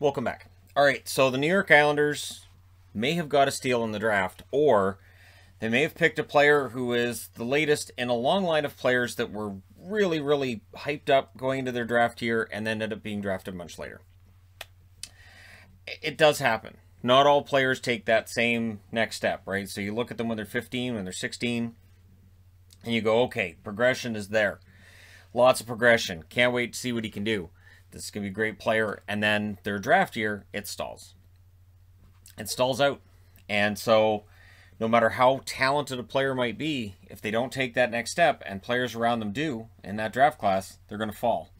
Welcome back. All right, so the New York Islanders may have got a steal in the draft, or they may have picked a player who is the latest in a long line of players that were really, really hyped up going into their draft year and then ended up being drafted much later. It does happen. Not all players take that same next step, right? So you look at them when they're 15, when they're 16, and you go, okay, progression is there. Lots of progression. Can't wait to see what he can do. This is going to be a great player. And then their draft year, it stalls. It stalls out. And so, no matter how talented a player might be, if they don't take that next step and players around them do in that draft class, they're going to fall.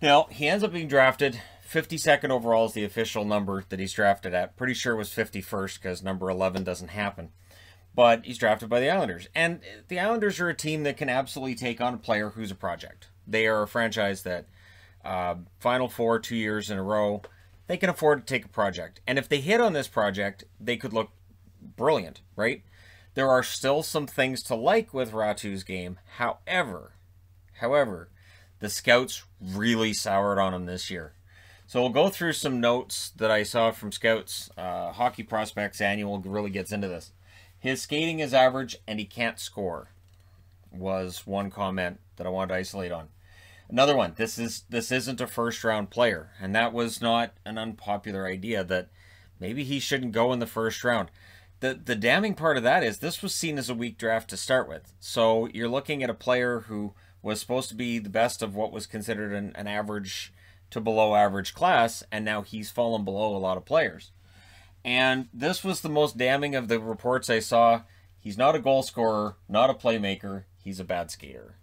Now, he ends up being drafted 52nd overall is the official number that he's drafted at. Pretty sure it was 51st because number 11 doesn't happen. But he's drafted by the Islanders. And the Islanders are a team that can absolutely take on a player who's a project. They are a franchise that uh, Final Four two years in a row. They can afford to take a project. And if they hit on this project, they could look brilliant, right? There are still some things to like with Raty's game. However, however, the scouts really soured on him this year. So we'll go through some notes that I saw from scouts. Uh, Hockey Prospects Annual really gets into this. His skating is average and he can't score, was one comment that I wanted to isolate on. Another one. This is this isn't a first round player, and that was not an unpopular idea that maybe he shouldn't go in the first round. The the damning part of that is this was seen as a weak draft to start with. So you're looking at a player who was supposed to be the best of what was considered an, an average to below average class, and now he's fallen below a lot of players. And this was the most damning of the reports I saw. He's not a goal scorer, not a playmaker, he's a bad skater.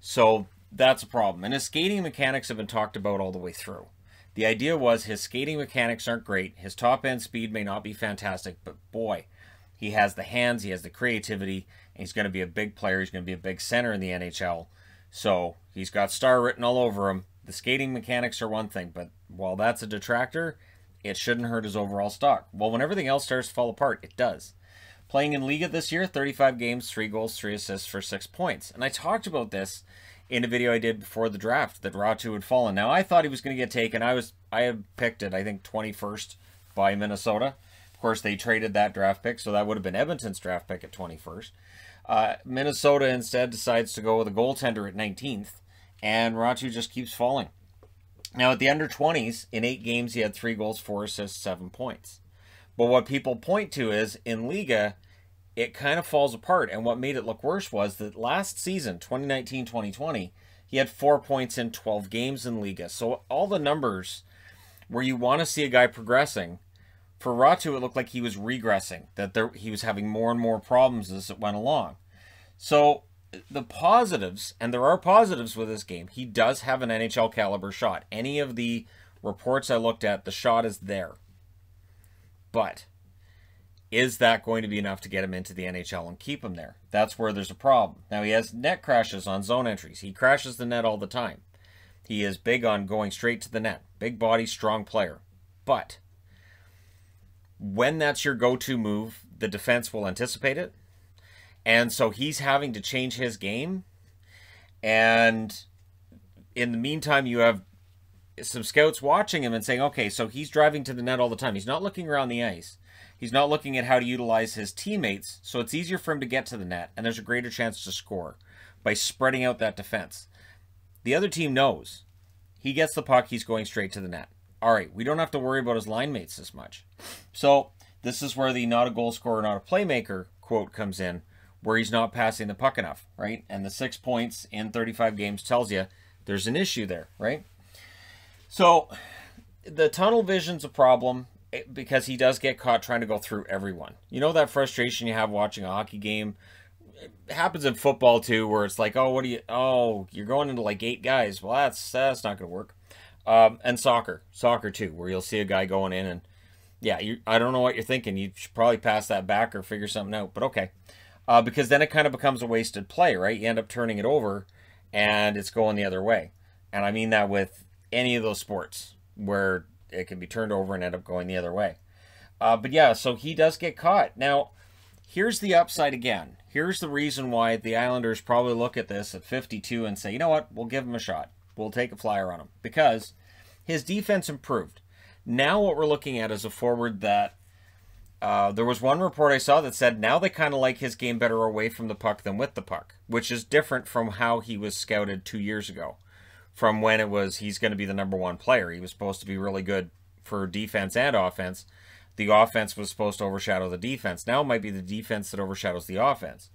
So that's a problem. And his skating mechanics have been talked about all the way through. The idea was his skating mechanics aren't great. His top end speed may not be fantastic, but boy, he has the hands, he has the creativity, and he's going to be a big player. He's going to be a big center in the NHL. So he's got star written all over him. The skating mechanics are one thing, but while that's a detractor, it shouldn't hurt his overall stock. Well, when everything else starts to fall apart, it does. Playing in Liiga this year, 35 games, 3 goals, 3 assists for 6 points. And I talked about this in a video I did before the draft that Raty had fallen. Now I thought he was going to get taken. I was I had picked it I think 21st by Minnesota. Of course, they traded that draft pick, so that would have been Edmonton's draft pick at 21st. Uh, Minnesota instead decides to go with a goaltender at 19th, and Raty just keeps falling. Now at the under 20s, in eight games, he had three goals, four assists, seven points. But what people point to is in Liiga, it kind of falls apart. And what made it look worse was that last season, 2019 2020, he had four points in 12 games in Liiga. So all the numbers where you want to see a guy progressing, for Raty, it looked like he was regressing, that there, he was having more and more problems as it went along. So the positives, and there are positives with this game, he does have an NHL caliber shot. Any of the reports I looked at, the shot is there. But is that going to be enough to get him into the NHL and keep him there? That's where there's a problem. Now, he has net crashes on zone entries. He crashes the net all the time. He is big on going straight to the net. Big body, strong player. But when that's your go to move, the defense will anticipate it. And so he's having to change his game. And in the meantime, you have some scouts watching him and saying, okay, so he's driving to the net all the time. He's not looking around the ice. He's not looking at how to utilize his teammates, so it's easier for him to get to the net, and there's a greater chance to score by spreading out that defense. The other team knows. He gets the puck, he's going straight to the net. All right, we don't have to worry about his line mates as much. So, this is where the not a goal scorer, not a playmaker quote comes in, where he's not passing the puck enough, right? And the six points in 35 games tells you there's an issue there, right? So, the tunnel vision's a problem because he does get caught trying to go through everyone. You know that frustration you have watching a hockey game? It happens in football too, where it's like, oh, what do you? Oh, you're going into like eight guys. Well, that's that's not going to work. Um, and soccer, soccer too, where you'll see a guy going in and yeah, you, I don't know what you're thinking. You should probably pass that back or figure something out. But okay, uh, because then it kind of becomes a wasted play, right? You end up turning it over, and it's going the other way. And I mean that with any of those sports where it can be turned over and end up going the other way. Uh, but yeah, so he does get caught. Now, here's the upside again. Here's the reason why the Islanders probably look at this at 52 and say, you know what, we'll give him a shot. We'll take a flyer on him. Because his defense improved. Now what we're looking at is a forward that uh, there was one report I saw that said now they kind of like his game better away from the puck than with the puck, which is different from how he was scouted two years ago, from when it was he's going to be the number one player. He was supposed to be really good for defense and offense. The offense was supposed to overshadow the defense. Now it might be the defense that overshadows the offense.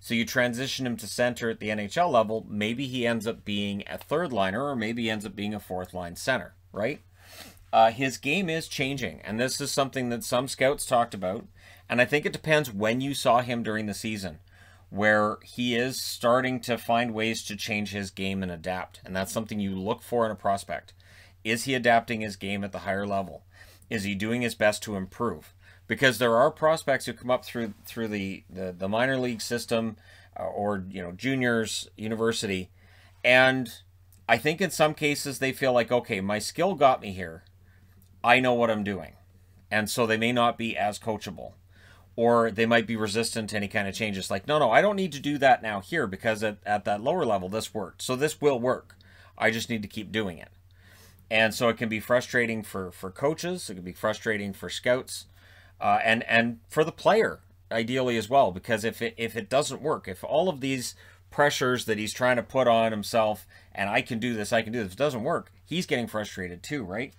So you transition him to center at the NHL level. Maybe he ends up being a third liner, or maybe he ends up being a fourth line center, right? uh, his game is changing, and this is something that some scouts talked about. And I think it depends when you saw him during the season, where he is starting to find ways to change his game and adapt. And that's something you look for in a prospect. Is he adapting his game at the higher level? Is he doing his best to improve? Because there are prospects who come up through through the, the, the minor league system uh, or you know juniors university, and I think in some cases they feel like okay, my skill got me here I know what I'm doing. And so they may not be as coachable. Or they might be resistant to any kind of changes. Like, no, no, I don't need to do that now here because at, at that lower level, this worked. So this will work. I just need to keep doing it. And so it can be frustrating for, for coaches. It can be frustrating for scouts uh, and, and for the player, ideally as well. Because if it, if it doesn't work, if all of these pressures that he's trying to put on himself and I can do this, I can do this, doesn't work, he's getting frustrated too, right?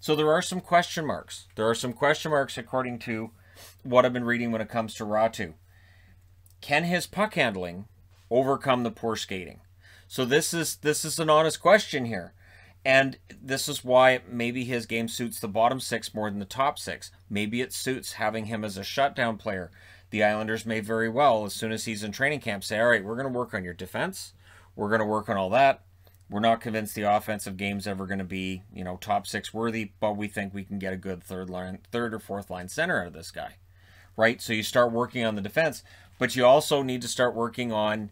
So there are some question marks. There are some question marks according to what I've been reading when it comes to Raty. Can his puck handling overcome the poor skating? So this is this is an honest question here. And this is why maybe his game suits the bottom six more than the top six. Maybe it suits having him as a shutdown player. The Islanders may very well, as soon as he's in training camp, say, all right, we're going to work on your defense. We're going to work on all that. We're not convinced the offensive game's ever going to be, you know, top six worthy, but we think we can get a good third line, third or fourth line center out of this guy, right? So you start working on the defense, but you also need to start working on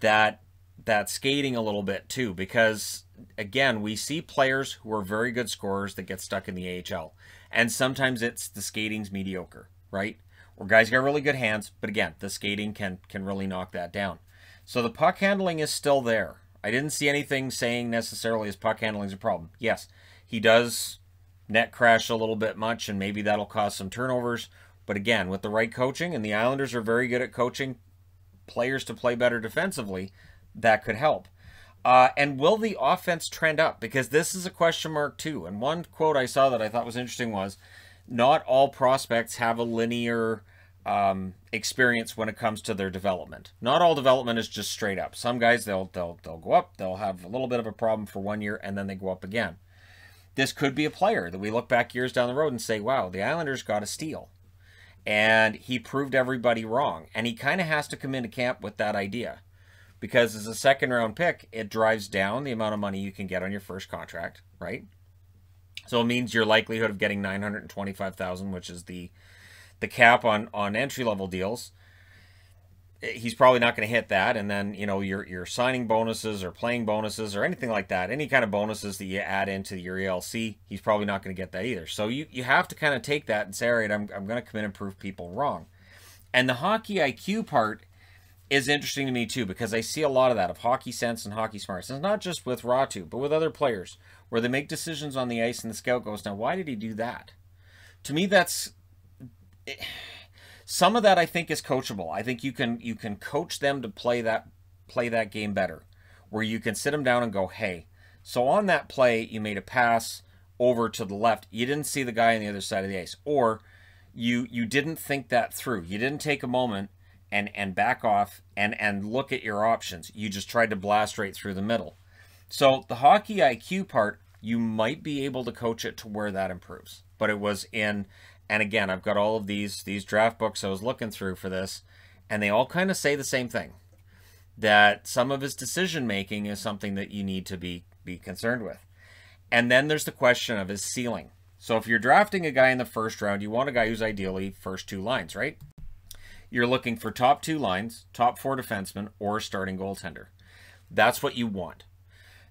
that that skating a little bit too, because again, we see players who are very good scorers that get stuck in the AHL, and sometimes it's the skating's mediocre, right? Or guys got really good hands, but again, the skating can can really knock that down. So the puck handling is still there. I didn't see anything saying necessarily his puck handling is a problem. Yes, he does net crash a little bit much, and maybe that'll cause some turnovers. But again, with the right coaching, and the Islanders are very good at coaching players to play better defensively, that could help. Uh, and will the offense trend up? Because this is a question mark too. And one quote I saw that I thought was interesting was, "Not all prospects have a linear um, experience when it comes to their development. Not all development is just straight up. Some guys they'll they'll they'll go up, they'll have a little bit of a problem for one year, and then they go up again. This could be a player that we look back years down the road and say, "Wow, the Islanders got a steal," and he proved everybody wrong. And he kind of has to come into camp with that idea, because as a second round pick, it drives down the amount of money you can get on your first contract, right? So it means your likelihood of getting nine hundred twenty-five thousand, which is the the cap on on entry level deals he's probably not going to hit that. And then you know your your signing bonuses or playing bonuses or anything like that any kind of bonuses that you add into your ELC he's probably not going to get that either. So you you have to kind of take that and say all right I'm, I'm going to come in and prove people wrong. And the hockey IQ part is interesting to me too because I see a lot of that of hockey sense and hockey smarts. And it's not just with Raty but with other players where they make decisions on the ice and the scout goes now why did he do that? To me that's some of that I think is coachable. I think you can you can coach them to play that play that game better, where you can sit them down and go, hey, so on that play you made a pass over to the left, you didn't see the guy on the other side of the ice, or you you didn't think that through. You didn't take a moment and and back off and and look at your options. You just tried to blast right through the middle. So the hockey IQ part, you might be able to coach it to where that improves. But it was in and again, I've got all of these these draft books I was looking through for this, and they all kind of say the same thing. That some of his decision making is something that you need to be be concerned with. And then there's the question of his ceiling. So if you're drafting a guy in the first round, you want a guy who's ideally first two lines, right? You're looking for top two lines, top four defensemen, or starting goaltender. That's what you want.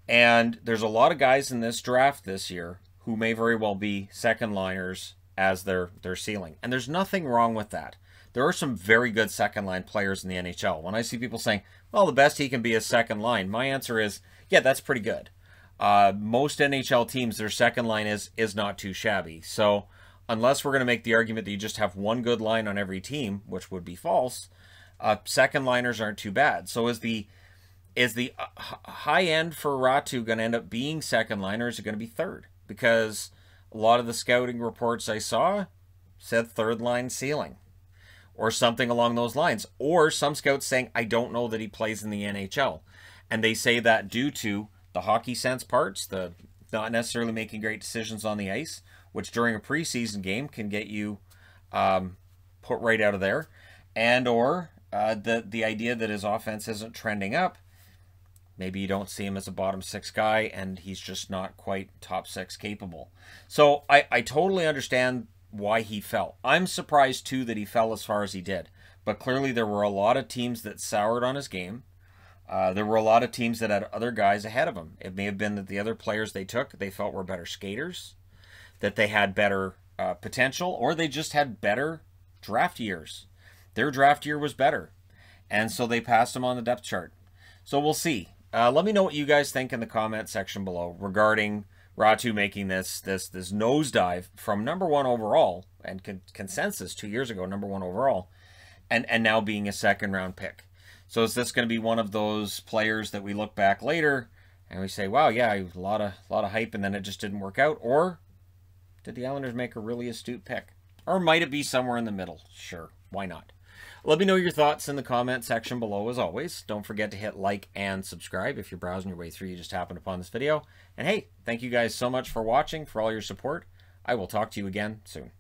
And there's a lot of guys in this draft this year who may very well be second liners as their their ceiling. And there's nothing wrong with that. There are some very good second line players in the NHL. When I see people saying, "Well, the best he can be is second line," my answer is, "Yeah, that's pretty good." Uh, most NHL teams, their second line is is not too shabby. So unless we're going to make the argument that you just have one good line on every team, which would be false, uh, second liners aren't too bad. So is the is the uh, high end for Raty going to end up being second liner? Or is it going to be third? Because a lot of the scouting reports I saw said third line ceiling or something along those lines. Or some scouts saying, I don't know that he plays in the NHL. And they say that due to the hockey sense parts, the not necessarily making great decisions on the ice, which during a preseason game can get you um, put right out of there, and or uh, the the idea that his offense isn't trending up. Maybe you don't see him as a bottom six guy, and he's just not quite top six capable. So I, I totally understand why he fell. I'm surprised too that he fell as far as he did. But clearly there were a lot of teams that soured on his game. Uh, there were a lot of teams that had other guys ahead of him. It may have been that the other players they took they felt were better skaters, that they had better uh, potential, or they just had better draft years. Their draft year was better, and so they passed him on the depth chart. So we'll see. Uh, let me know what you guys think in the comment section below regarding Raty making this this this nosedive from number one overall and con consensus two years ago, number one overall, and and now being a second round pick. So is this going to be one of those players that we look back later and we say, "Wow, yeah, a lot of a lot of hype, and then it just didn't work out," or did the Islanders make a really astute pick, or might it be somewhere in the middle? Sure, why not? Let me know your thoughts in the comment section below as always. Don't forget to hit like and subscribe if you're browsing your way through you just happened upon this video. And hey, thank you guys so much for watching, for all your support. I will talk to you again soon.